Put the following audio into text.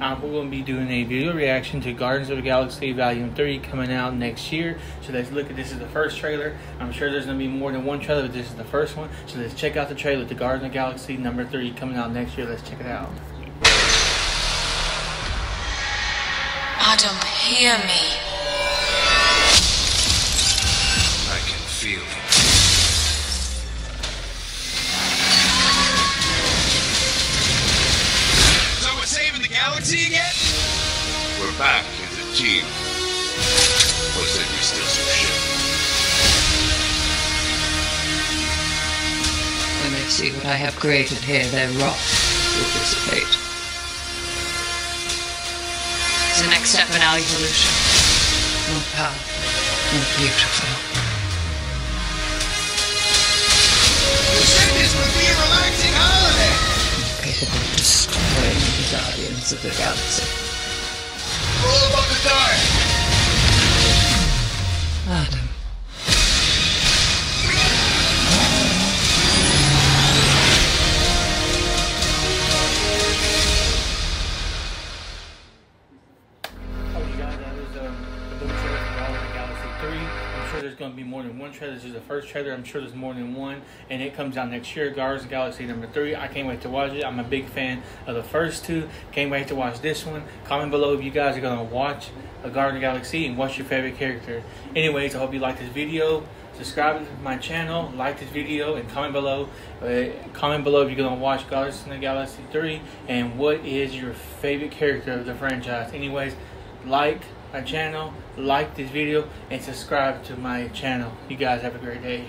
We're going to be doing a video reaction to Guardians of the Galaxy Volume 3 coming out next year. So let's look at this is the first trailer. I'm sure there's going to be more than one trailer, but this is the first one. So let's check out the trailer to Guardians of the Galaxy number 3 coming out next year. Let's check it out. Adam, hear me. Saving the galaxy again? We're back as a team. Looks like we steal some shit. When they see what I have created here, their wrath will dissipate. It's the next step in our evolution. More powerful, more beautiful. Guardians of the galaxy. 3. I'm sure there's going to be more than one trailer. This is the first trailer. I'm sure there's more than one. And it comes out next year, Guardians of Galaxy number 3. I can't wait to watch it. I'm a big fan of the first two. Can't wait to watch this one. Comment below if you guys are going to watch a Guardians of Galaxy and what's your favorite character. Anyways, I hope you like this video. Subscribe to my channel, like this video, and comment below. Uh, comment below if you're going to watch Guardians of the Galaxy 3 and what is your favorite character of the franchise. Anyways, like my channel, like this video, and subscribe to my channel. You guys have a great day.